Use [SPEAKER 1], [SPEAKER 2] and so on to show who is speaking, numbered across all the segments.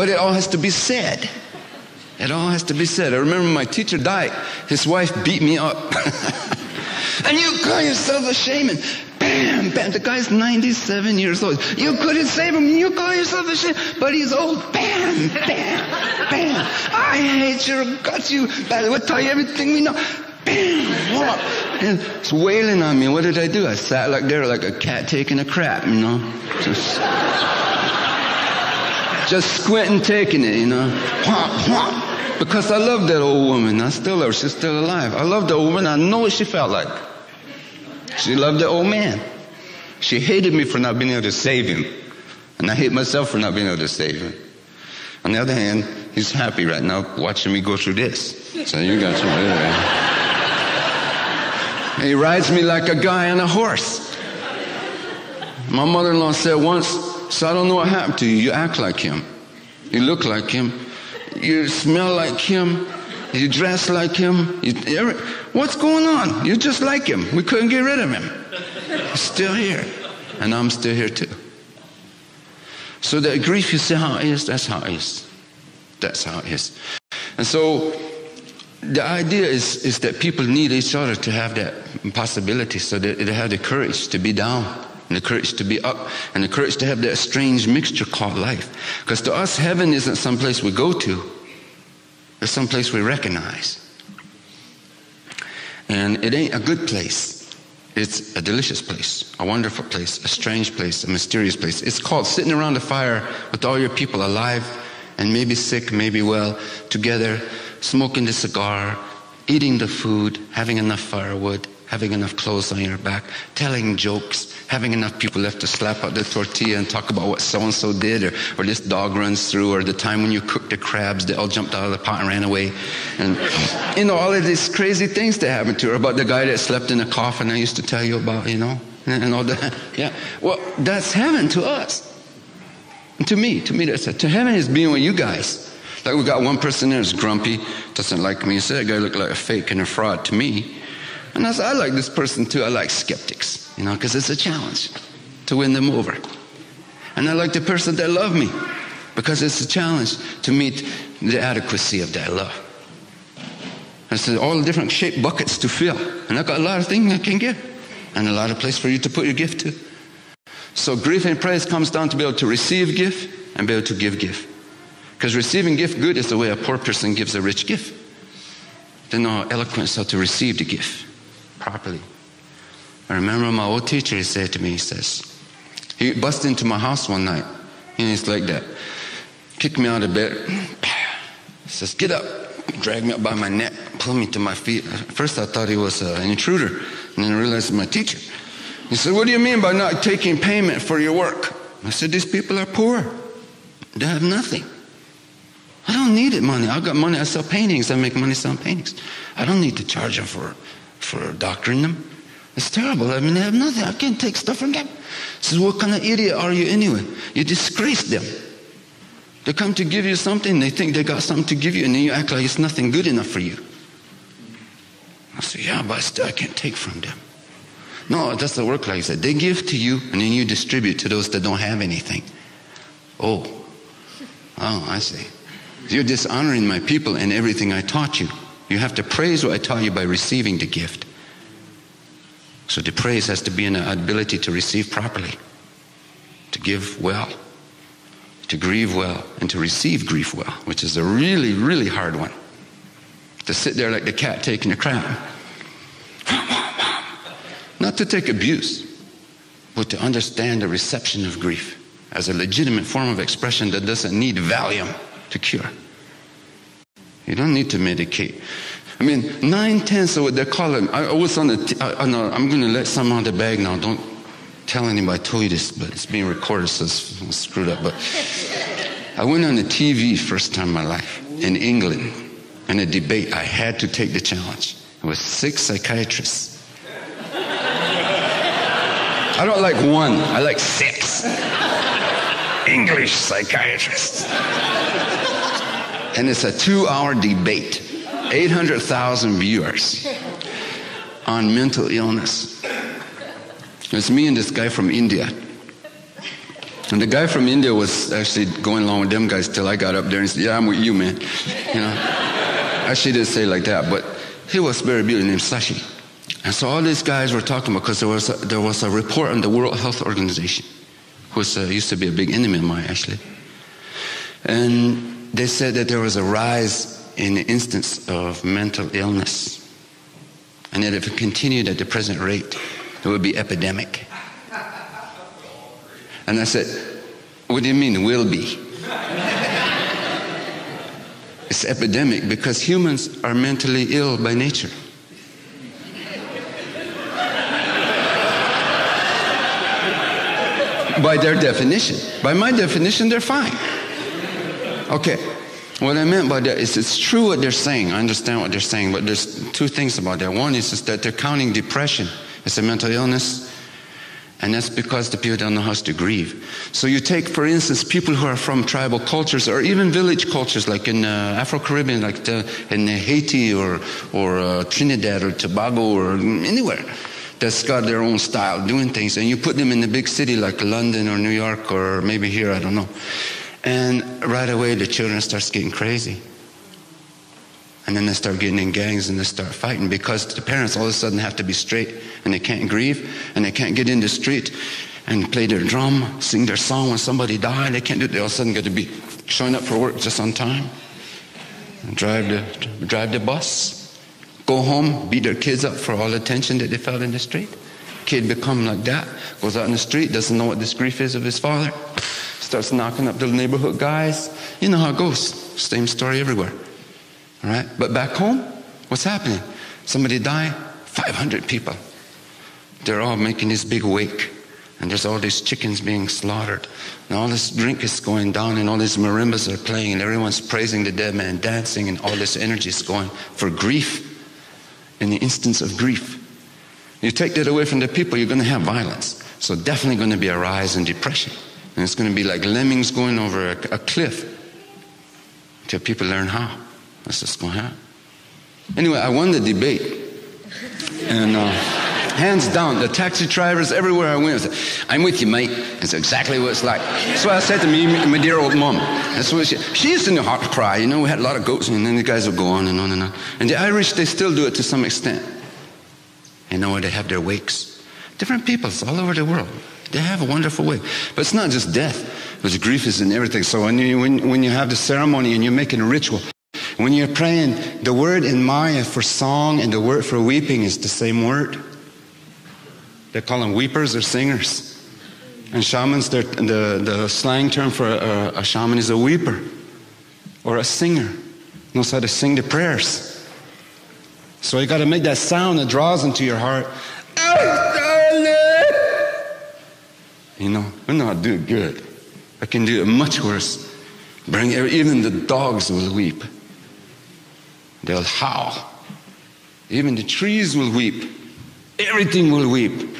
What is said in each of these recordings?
[SPEAKER 1] but it all has to be said. It all has to be said. I remember my teacher died. His wife beat me up. and you call yourself a shaman. Bam, bam. The guy's 97 years old. You couldn't save him. You call yourself a shaman. But he's old. Bam, bam, bam. I hate your guts, you bad. We'll tell you everything we know. Bam, whop. And it's wailing on me. What did I do? I sat like there like a cat taking a crap, you know. Just, just squinting, taking it, you know. Because I love that old woman. I still love her. She's still alive. I love the old woman. I know what she felt like. She loved the old man. She hated me for not being able to save him. And I hate myself for not being able to save him. On the other hand, he's happy right now watching me go through this. So you got some. He rides me like a guy on a horse. My mother-in-law said once, so I don't know what happened to you. You act like him. You look like him you smell like him, you dress like him. You, what's going on? You're just like him. We couldn't get rid of him. He's still here. And I'm still here too. So that grief, you see how it is? That's how it is. That's how it is. And so the idea is, is that people need each other to have that possibility so that they have the courage to be down and the courage to be up and the courage to have that strange mixture called life. Because to us, heaven isn't some place we go to, it's some place we recognize. And it ain't a good place. It's a delicious place, a wonderful place, a strange place, a mysterious place. It's called sitting around a fire with all your people alive and maybe sick, maybe well, together, smoking the cigar, eating the food, having enough firewood, having enough clothes on your back, telling jokes, having enough people left to slap out the tortilla and talk about what so and so did, or, or this dog runs through, or the time when you cooked the crabs, they all jumped out of the pot and ran away. And, you know, all of these crazy things that happened to her about the guy that slept in a coffin I used to tell you about, you know, and, and all that. Yeah. Well, that's heaven to us. And to me, to me, that's it. To heaven is being with you guys. Like we got one person there who's grumpy, doesn't like me. Said that guy looked like a fake and a fraud to me. And I said, I like this person too. I like skeptics, you know, because it's a challenge to win them over. And I like the person that love me because it's a challenge to meet the adequacy of that love. I said, all the different shaped buckets to fill. And I got a lot of things I can give and a lot of place for you to put your gift to. So grief and praise comes down to be able to receive gift and be able to give gift. Because receiving gift good is the way a poor person gives a rich gift. They know eloquence how to receive the gift properly. I remember my old teacher, he said to me, he says, he busted into my house one night, and he's like that. Kicked me out of bed. He says, get up. Dragged me up by my neck, pulled me to my feet. At first I thought he was uh, an intruder, and then I realized it was my teacher. He said, what do you mean by not taking payment for your work? I said, these people are poor. They have nothing. I don't need it money. I got money. I sell paintings. I make money selling paintings. I don't need to charge them for for doctoring them. It's terrible. I mean, they have nothing. I can't take stuff from them. Says, what kind of idiot are you anyway? You disgrace them. They come to give you something, they think they got something to give you, and then you act like it's nothing good enough for you. I said, yeah, but still I can't take from them. No, it doesn't work like that. They give to you, and then you distribute to those that don't have anything. Oh, oh, I see. You're dishonoring my people and everything I taught you. You have to praise what I taught you by receiving the gift. So the praise has to be an ability to receive properly, to give well, to grieve well, and to receive grief well, which is a really, really hard one. To sit there like the cat taking a crap. Not to take abuse, but to understand the reception of grief as a legitimate form of expression that doesn't need Valium to cure. You don't need to medicate. I mean, nine tenths of what they're calling. I, was on the. T- I, I'm going to let some out of the bag now. Don't tell anybody I told you this, but it's being recorded, so it's screwed up. But I went on the TV first time in my life in England in a debate. I had to take the challenge. It was six psychiatrists. I don't like one, I like six. English psychiatrists. And it's a two hour debate, 800,000 viewers on mental illness. It's me and this guy from India. And the guy from India was actually going along with them guys till I got up there and said, Yeah, I'm with you, man. You know? actually didn't say like that, but he was very beautiful named Sashi. And so all these guys were talking about because there was a, there was a report on the World Health Organization, who uh, used to be a big enemy of mine actually, and they said that there was a rise in the instance of mental illness, and that if it continued at the present rate, it would be epidemic. And I said, What do you mean, will be? it's epidemic because humans are mentally ill by nature. by their definition. By my definition, they're fine. Okay. What I meant by that is it's true what they're saying. I understand what they're saying, but there's two things about that. One is just that they're counting depression as a mental illness, and that's because the people don't know how to grieve. So you take, for instance, people who are from tribal cultures or even village cultures, like in uh, Afro-Caribbean, like the, in Haiti or, or uh, Trinidad or Tobago or anywhere that's got their own style doing things, and you put them in a big city like London or New York or maybe here, I don't know. And right away, the children starts getting crazy. And then they start getting in gangs and they start fighting because the parents all of a sudden have to be straight and they can't grieve and they can't get in the street and play their drum, sing their song when somebody died. They can't do it. They all of a sudden got to be showing up for work just on time. And drive the, drive the bus, go home, beat their kids up for all the attention that they felt in the street. Kid become like that, goes out in the street, doesn't know what this grief is of his father starts knocking up the neighborhood guys. You know how it goes. Same story everywhere. All right? But back home, what's happening? Somebody died, 500 people. They're all making this big wake. And there's all these chickens being slaughtered. And all this drink is going down, and all these marimbas are playing, and everyone's praising the dead man, dancing, and all this energy is going for grief. In the instance of grief. You take that away from the people, you're going to have violence. So, definitely going to be a rise in depression. And it's going to be like lemmings going over a, a cliff until people learn how. That's what's going to happen. Anyway, I won the debate. And uh, hands down, the taxi drivers everywhere I went, I'm with you, mate. It's exactly what it's like. That's what I said to me, my dear old mom. That's what she, she used to know how to cry. You know, we had a lot of goats, and then the guys would go on and on and on. And the Irish, they still do it to some extent. You know, they have their wakes. Different peoples all over the world. They have a wonderful way. But it's not just death, because grief is in everything. So when you, when, when you have the ceremony and you're making a ritual, when you're praying, the word in Maya for song and the word for weeping is the same word. They call them weepers or singers. And shamans, the, the slang term for a, a shaman is a weeper or a singer. Knows how to sing the prayers. So you got to make that sound that draws into your heart. You know, I know to do good. I can do it much worse. Bring even the dogs will weep. They'll howl. Even the trees will weep. Everything will weep.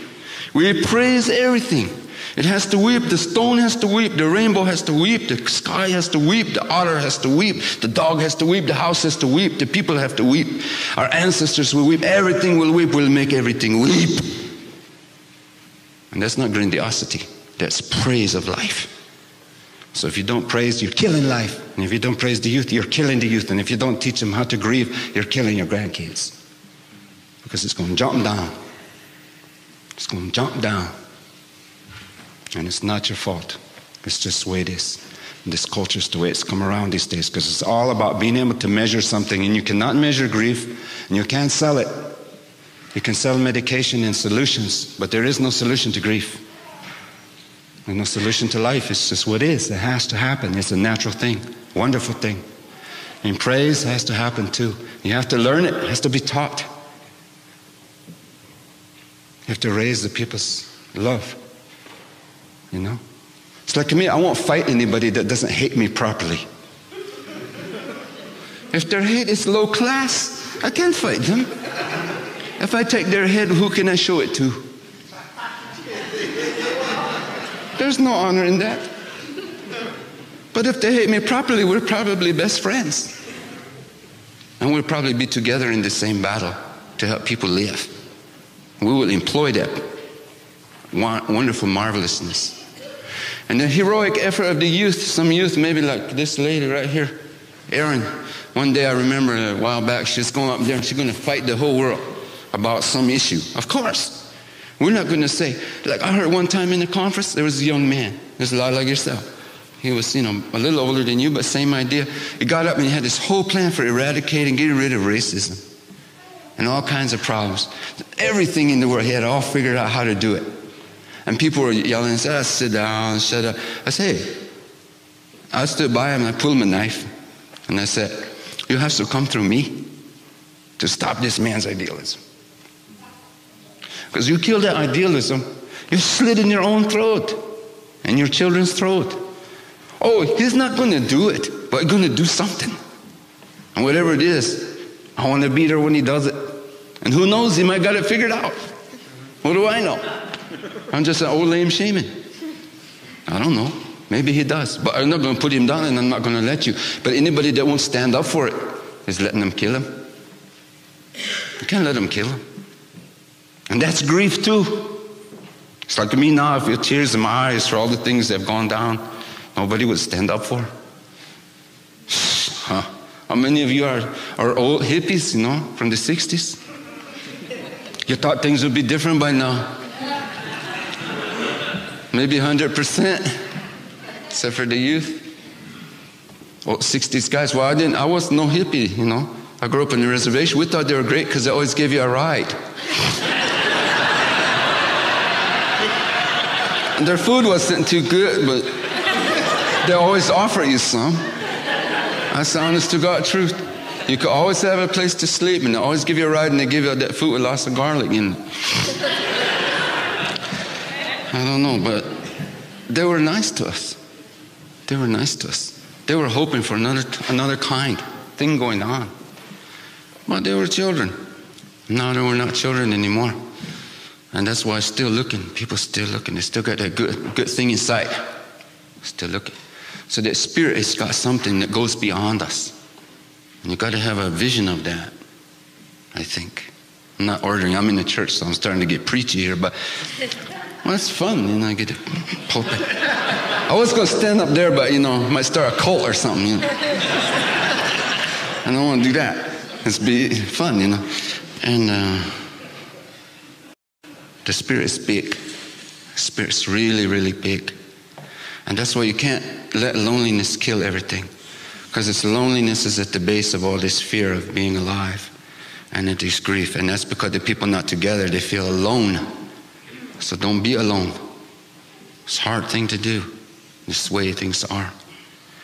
[SPEAKER 1] We praise everything. It has to weep. The stone has to weep. The rainbow has to weep. The sky has to weep. The otter has to weep. The dog has to weep. The house has to weep. The people have to weep. Our ancestors will weep. Everything will weep. We'll make everything weep. And that's not grandiosity, that's praise of life. So if you don't praise, you're killing life. And if you don't praise the youth, you're killing the youth. And if you don't teach them how to grieve, you're killing your grandkids. Because it's going to jump down. It's going to jump down. And it's not your fault. It's just the way it is. And this culture is the way it's come around these days because it's all about being able to measure something. And you cannot measure grief and you can't sell it. You can sell medication and solutions, but there is no solution to grief. There's no solution to life. It's just what is. It has to happen. It's a natural thing, wonderful thing. And praise has to happen too. You have to learn it, it has to be taught. You have to raise the people's love. You know? It's like me, I won't fight anybody that doesn't hate me properly. If their hate is low class, I can't fight them. If I take their head, who can I show it to? There's no honor in that. But if they hate me properly, we're probably best friends. And we'll probably be together in the same battle to help people live. We will employ that wonderful marvelousness. And the heroic effort of the youth, some youth, maybe like this lady right here, Erin. One day I remember a while back, she's going up there and she's going to fight the whole world about some issue. Of course. We're not going to say, like I heard one time in a conference, there was a young man, there's a lot like yourself. He was, you know, a little older than you, but same idea. He got up and he had this whole plan for eradicating, getting rid of racism and all kinds of problems. Everything in the world, he had all figured out how to do it. And people were yelling and said, oh, sit down, shut up. I said, hey, I stood by him and I pulled him a knife. And I said, you have to come through me to stop this man's idealism. Because you killed that idealism, you slit in your own throat and your children's throat. Oh, he's not going to do it, but he's going to do something. And whatever it is, I want to be there when he does it. And who knows, he might got it figured out. What do I know? I'm just an old lame shaman. I don't know. Maybe he does. But I'm not going to put him down and I'm not going to let you. But anybody that won't stand up for it is letting them kill him. You can't let them kill him. And that's grief too. It's like me now, I feel tears in my eyes for all the things that have gone down. Nobody would stand up for. Huh. How many of you are, are old hippies, you know, from the 60s? You thought things would be different by now maybe 100%, except for the youth. Well, 60s guys. Well, I didn't, I was no hippie, you know. I grew up in the reservation. We thought they were great because they always gave you a ride. Their food wasn't too good, but they always offer you some. That's the honest to God truth. You could always have a place to sleep, and they always give you a ride, and they give you that food with lots of garlic in it. I don't know, but they were nice to us. They were nice to us. They were hoping for another, another kind thing going on. But they were children. Now they were not children anymore. And that's why still looking. People still looking. They still got that good, good thing inside. Still looking. So that spirit has got something that goes beyond us. And you got to have a vision of that, I think. I'm not ordering. I'm in the church, so I'm starting to get preachy here, but well, it's fun, you know, I get to pulpit. I was going to stand up there, but, you know, I might start a cult or something, you know. I don't want to do that. It's be fun, you know. And uh, the Spirit is big. The Spirit's really, really big. And that's why you can't let loneliness kill everything. Because it's loneliness is at the base of all this fear of being alive and it is grief. And that's because the people not together, they feel alone so don't be alone. It's a hard thing to do. This way things are.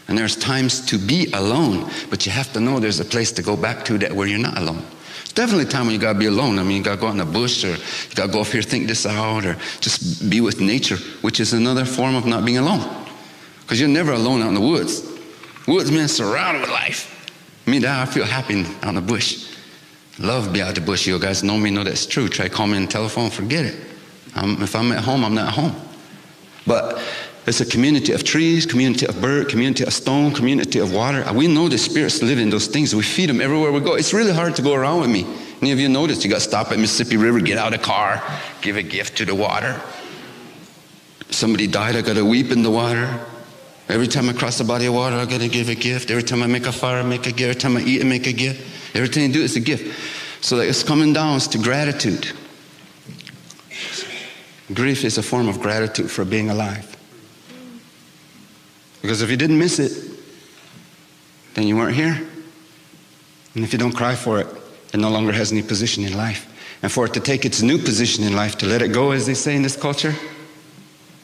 [SPEAKER 1] And there's times to be alone, but you have to know there's a place to go back to that where you're not alone. Definitely a time when you gotta be alone. I mean, you gotta go out in the bush or you gotta go off here, think this out, or just be with nature, which is another form of not being alone. Because you're never alone out in the woods. Woods mean surrounded with life. I mean, I feel happy out in the bush. Love be out the bush. You guys know me, know that's true. Try call me on the telephone, forget it. I'm, if I'm at home, I'm not home. But it's a community of trees, community of bird, community of stone, community of water. We know the spirits live in those things. We feed them everywhere we go. It's really hard to go around with me. Any of you noticed you got to stop at Mississippi River, get out of car, give a gift to the water. Somebody died, I got to weep in the water. Every time I cross a body of water, I got to give a gift. Every time I make a fire, I make a gift. Every time I eat, I make a gift. Everything I do is a gift. So it's coming down to gratitude. Grief is a form of gratitude for being alive. Because if you didn't miss it, then you weren't here. And if you don't cry for it, it no longer has any position in life. And for it to take its new position in life, to let it go, as they say in this culture,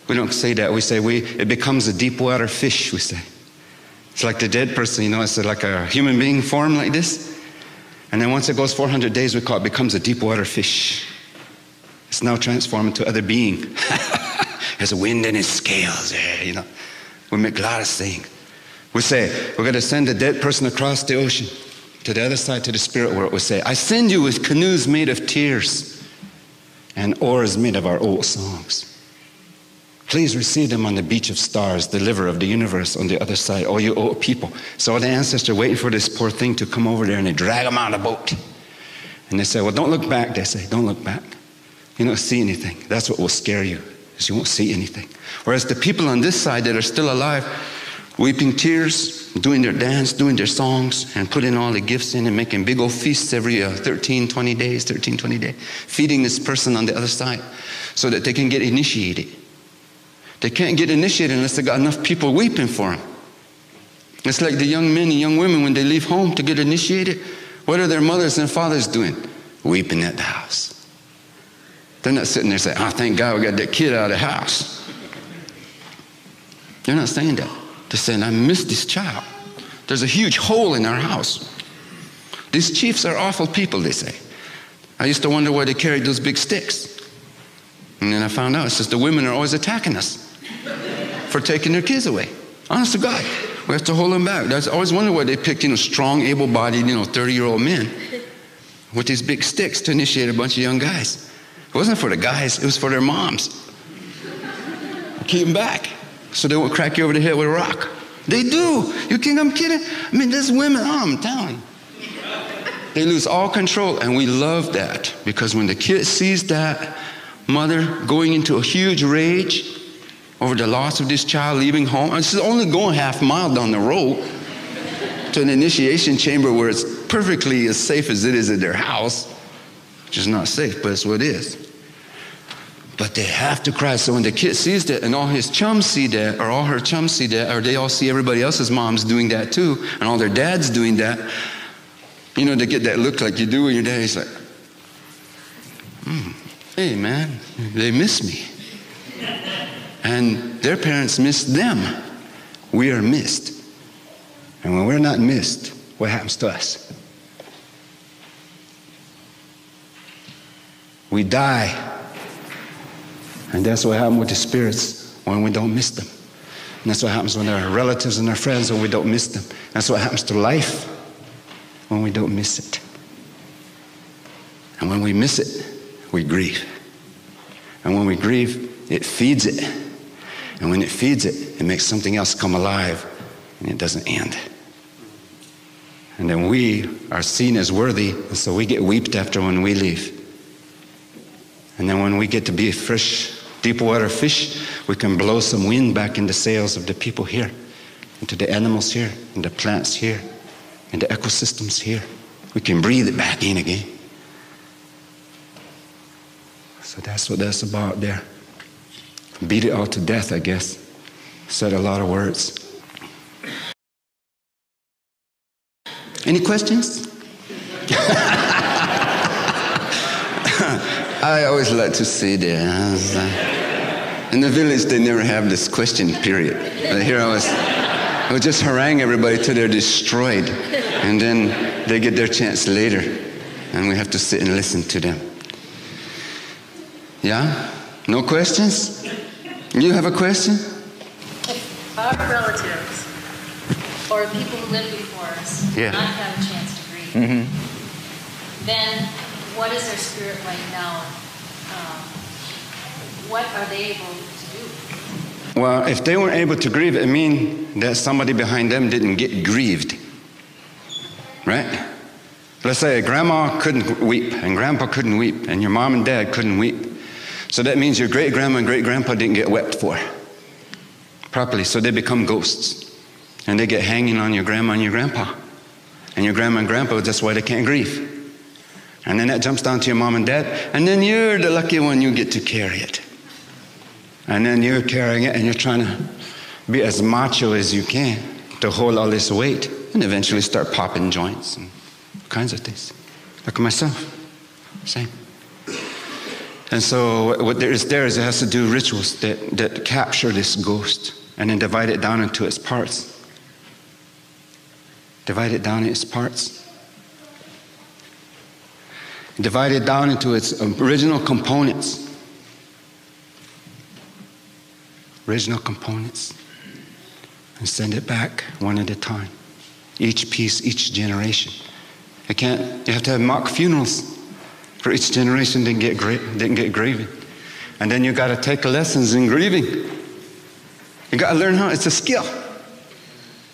[SPEAKER 1] we don't say that. We say we, it becomes a deep water fish, we say. It's like the dead person, you know, it's like a human being form like this. And then once it goes 400 days, we call it becomes a deep water fish. It's now transformed into other being. Has a wind in its scales, yeah, you know. We lot of things. We say, we're going to send a dead person across the ocean to the other side to the spirit world. We say, I send you with canoes made of tears and oars made of our old songs. Please receive them on the beach of stars, the liver of the universe on the other side, all you old people. So the ancestors are waiting for this poor thing to come over there and they drag him of the boat. And they say, Well, don't look back, they say, don't look back. You don't see anything. That's what will scare you. You won't see anything. Whereas the people on this side that are still alive, weeping tears, doing their dance, doing their songs, and putting all the gifts in and making big old feasts every uh, 13, 20 days, 13, 20 days, feeding this person on the other side so that they can get initiated. They can't get initiated unless they got enough people weeping for them. It's like the young men and young women when they leave home to get initiated. What are their mothers and fathers doing? Weeping at the house. They're not sitting there saying, Oh, thank God we got that kid out of the house. They're not saying that. They're saying, I miss this child. There's a huge hole in our house. These chiefs are awful people, they say. I used to wonder why they carried those big sticks. And then I found out it's just the women are always attacking us for taking their kids away. Honest to God. We have to hold them back. I always wondered why they picked, you know, strong, able-bodied, you know, 30-year-old men with these big sticks to initiate a bunch of young guys. It wasn't for the guys, it was for their moms. Keep them back so they won't crack you over the head with a rock. They do. You think I'm kidding? I mean, there's women, oh, I'm telling you. They lose all control, and we love that because when the kid sees that mother going into a huge rage over the loss of this child leaving home, and she's only going half a mile down the road to an initiation chamber where it's perfectly as safe as it is at their house, which is not safe, but it's what it is. But they have to cry. So when the kid sees that and all his chums see that, or all her chums see that, or they all see everybody else's moms doing that too, and all their dads doing that, you know, they get that look like you do when your dad. He's like, hmm, hey man, they miss me. And their parents miss them. We are missed. And when we're not missed, what happens to us? We die and that's what happens with the spirits when we don't miss them. And that's what happens with our relatives and our friends when we don't miss them. That's what happens to life when we don't miss it. And when we miss it, we grieve. And when we grieve, it feeds it. And when it feeds it, it makes something else come alive and it doesn't end. And then we are seen as worthy, and so we get wept after when we leave. And then when we get to be fresh deep water fish, we can blow some wind back in the sails of the people here, into the animals here, and the plants here, and the ecosystems here. We can breathe it back in again. So that's what that's about there. Beat it all to death, I guess. Said a lot of words. Any questions? I always like to say that. In the village, they never have this question period. But here I was, I would just harangue everybody till they're destroyed. And then they get their chance later. And we have to sit and listen to them. Yeah? No questions? You have a question?
[SPEAKER 2] If our relatives or people who lived before us
[SPEAKER 1] yeah.
[SPEAKER 2] not have a chance to grieve, mm-hmm. then what is their spirit right now? Um, what are they able to do?
[SPEAKER 1] Well, if they weren't able to grieve, it means that somebody behind them didn't get grieved. Right? Let's say grandma couldn't weep, and grandpa couldn't weep, and your mom and dad couldn't weep. So that means your great grandma and great grandpa didn't get wept for properly. So they become ghosts. And they get hanging on your grandma and your grandpa. And your grandma and grandpa, that's why they can't grieve. And then that jumps down to your mom and dad. And then you're the lucky one, you get to carry it. And then you're carrying it and you're trying to be as macho as you can to hold all this weight and eventually start popping joints and kinds of things. Look at myself. Same. And so what there is there is it has to do rituals that, that capture this ghost and then divide it down into its parts. Divide it down into its parts divide it down into its original components. Original components. And send it back one at a time. Each piece, each generation. You can't, you have to have mock funerals for each generation didn't get, gra- didn't get grieving. And then you got to take lessons in grieving. You got to learn how, it's a skill.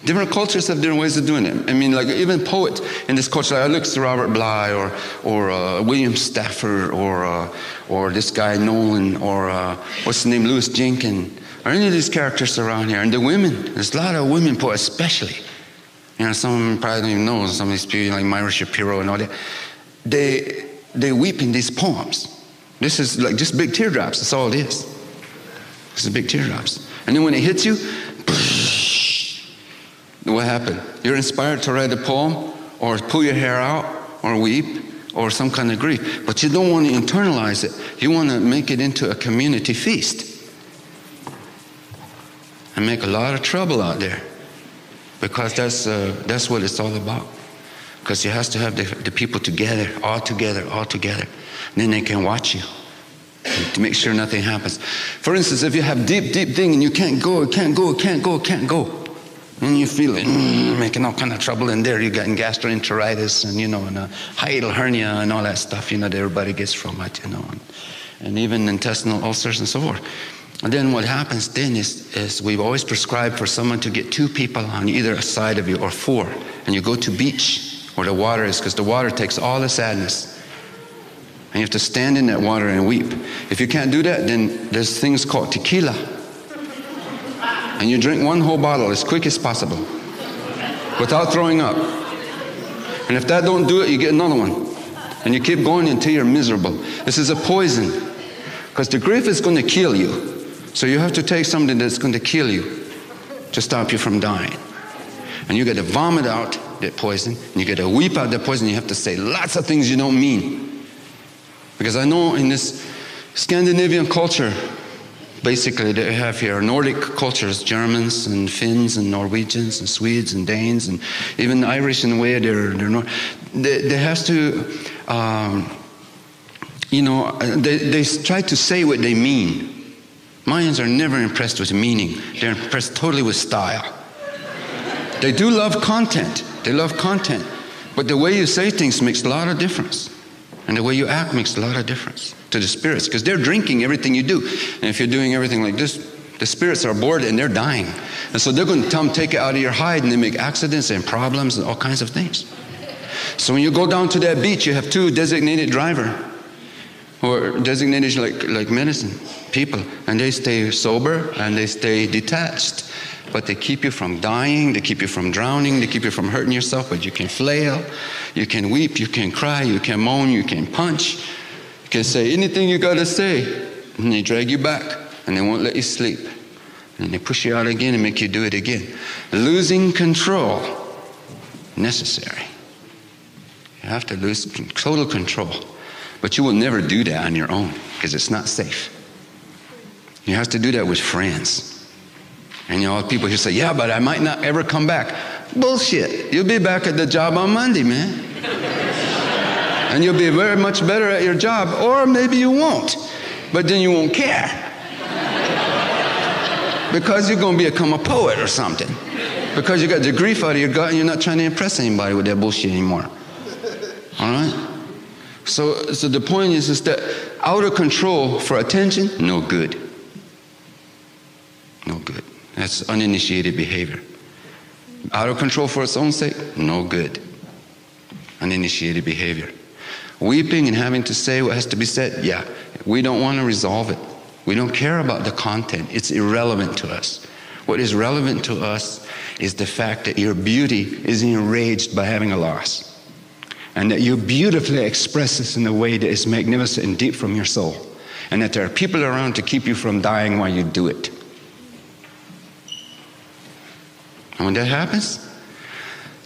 [SPEAKER 1] Different cultures have different ways of doing it. I mean, like even poets in this culture, like I look to Robert Bly or, or uh, William Stafford or, uh, or this guy Nolan or uh, what's his name, Louis Jenkins, or any of these characters around here. And the women, there's a lot of women poets, especially. You know, some of them probably don't even know, some of these people like Myra Shapiro and all that. They, they weep in these poems. This is like just big teardrops, that's all it is. This is big teardrops. And then when it hits you, what happened? You're inspired to write a poem or pull your hair out or weep or some kind of grief, but you don't want to internalize it. You want to make it into a community feast and make a lot of trouble out there because that's, uh, that's what it's all about. Because you have to have the, the people together, all together, all together. And then they can watch you to make sure nothing happens. For instance, if you have deep, deep thing and you can't go, can't go, can't go, can't go, and you feel it mm, making all kind of trouble in there, you getting gastroenteritis and you know, and a hiatal hernia and all that stuff, you know, that everybody gets from it, you know, and, and even intestinal ulcers and so forth. And then what happens then is, is we've always prescribed for someone to get two people on either side of you or four, and you go to beach where the water is, because the water takes all the sadness. And you have to stand in that water and weep. If you can't do that, then there's things called tequila. And you drink one whole bottle as quick as possible without throwing up. And if that don't do it, you get another one. And you keep going until you're miserable. This is a poison. Because the grief is going to kill you. So you have to take something that's going to kill you to stop you from dying. And you got to vomit out that poison, and you got to weep out that poison. You have to say lots of things you don't mean. Because I know in this Scandinavian culture, basically they have here Nordic cultures, Germans and Finns and Norwegians and Swedes and Danes and even Irish in a way. They're, they're not, they, they have to, um, you know, they, they try to say what they mean. Mayans are never impressed with meaning, they're impressed totally with style. They do love content, they love content, but the way you say things makes a lot of difference. And the way you act makes a lot of difference to the spirits because they're drinking everything you do. And if you're doing everything like this, the spirits are bored and they're dying. And so they're going to come take it out of your hide and they make accidents and problems and all kinds of things. So when you go down to that beach, you have two designated driver or designated like, like medicine people, and they stay sober and they stay detached. But they keep you from dying, they keep you from drowning, they keep you from hurting yourself, but you can flail, you can weep, you can cry, you can moan, you can punch, can say anything you gotta say, and they drag you back and they won't let you sleep. And they push you out again and make you do it again. Losing control, necessary. You have to lose total control. But you will never do that on your own because it's not safe. You have to do that with friends. And you know, people who say, yeah, but I might not ever come back. Bullshit. You'll be back at the job on Monday, man. And you'll be very much better at your job, or maybe you won't. But then you won't care. because you're going to become a poet or something. Because you got the grief out of your gut and you're not trying to impress anybody with that bullshit anymore. All right? So, so the point is, is that out of control for attention, no good. No good. That's uninitiated behavior. Out of control for its own sake, no good. Uninitiated behavior. Weeping and having to say what has to be said, yeah, we don't want to resolve it. We don't care about the content, it's irrelevant to us. What is relevant to us is the fact that your beauty is enraged by having a loss and that you beautifully express this in a way that is magnificent and deep from your soul, and that there are people around to keep you from dying while you do it. And when that happens,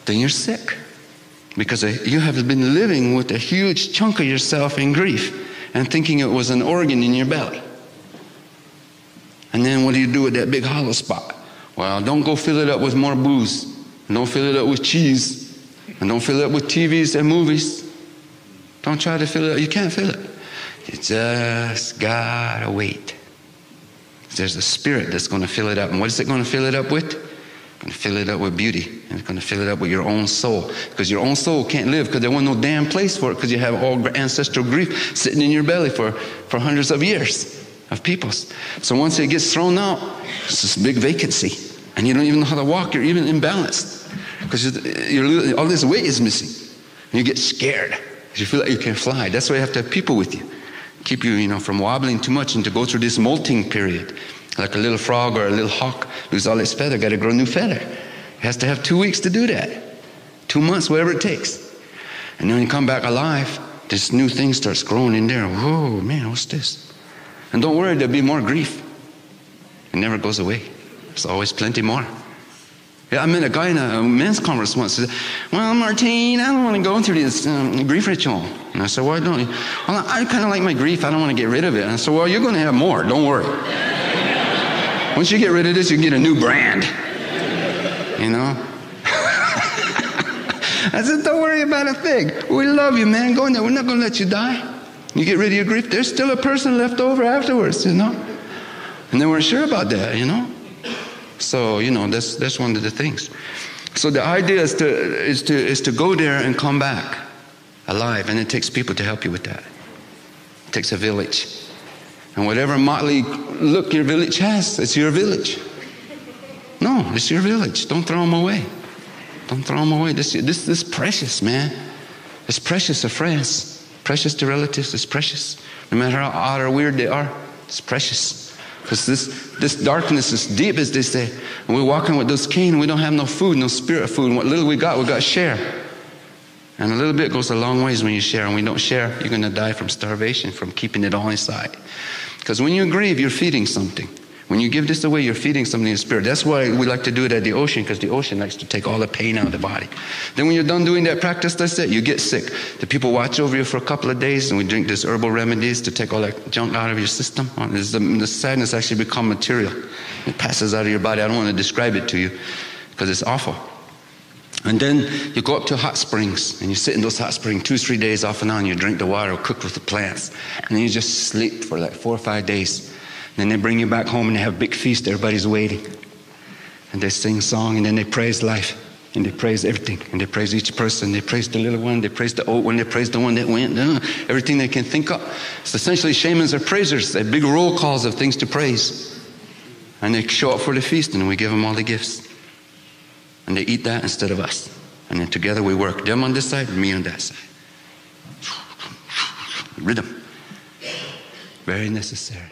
[SPEAKER 1] then you're sick because uh, you have been living with a huge chunk of yourself in grief and thinking it was an organ in your belly. And then what do you do with that big hollow spot? Well, don't go fill it up with more booze. Don't fill it up with cheese. And don't fill it up with TVs and movies. Don't try to fill it up. You can't fill it. You just gotta wait. There's a spirit that's to fill it up. And what is it to fill it up with? Going to fill it up with beauty. And it's going to fill it up with your own soul. Because your own soul can't live because there wasn't no damn place for it because you have all ancestral grief sitting in your belly for, for hundreds of years of peoples. So once it gets thrown out, it's this big vacancy. And you don't even know how to walk. You're even imbalanced because all this weight is missing. And you get scared you feel like you can't fly. That's why you have to have people with you. Keep you, you know, from wobbling too much and to go through this molting period. Like a little frog or a little hawk lose all its feather, got to grow new feather. It has to have two weeks to do that. Two months, whatever it takes. And then when you come back alive, this new thing starts growing in there. Whoa, man, what's this? And don't worry, there'll be more grief. It never goes away. There's always plenty more. Yeah, I met a guy in a men's conference once. He Said, "Well, Martín, I don't want to go through this um, grief ritual." And I said, "Why don't you?" Well, I kind of like my grief. I don't want to get rid of it. And I said, "Well, you're going to have more. Don't worry. Once you get rid of this, you get a new brand." You know. I said, "Don't worry about a thing. We love you, man. Go in there. We're not going to let you die. You get rid of your grief. There's still a person left over afterwards. You know." And they weren't sure about that. You know. So, you know, that's, that's one of the things. So the idea is to, is, to, is to go there and come back alive, and it takes people to help you with that. It takes a village. And whatever motley look your village has, it's your village. No, it's your village. Don't throw them away. Don't throw them away. This, this, this precious, man. It's precious to friends, precious to relatives. It's precious. No matter how odd or weird they are, it's precious. Because this, this darkness is deep, as they say. And we're walking with those cane, we don't have no food, no spirit food. And what little we got, we got to share. And a little bit goes a long ways when you share. And we don't share, you're going to die from starvation, from keeping it all inside. Because when you grieve, you're feeding something. When you give this away, you're feeding something in the spirit. That's why we like to do it at the ocean, because the ocean likes to take all the pain out of the body. Then when you're done doing that practice, that's it. You get sick. The people watch over you for a couple of days, and we drink these herbal remedies to take all that junk out of your system. The, sadness actually become material. It passes out of your body. I don't want to describe it to you, because it's awful. And then you go up to hot springs and you sit in those hot springs two, three days off and on. You drink the water cooked with the plants. And then you just sleep for like four or five days. Then they bring you back home and they have a big feast. Everybody's waiting. And they sing song and then they praise life. And they praise everything. And they praise each person. They praise the little one. They praise the old one. They praise the one that went. Everything they can think of. It's essentially shamans are praisers. They have big roll calls of things to praise. And they show up for the feast and we give them all the gifts. And they eat that instead of us. And then together we work. Them on this side, me on that side. Rhythm. Very necessary.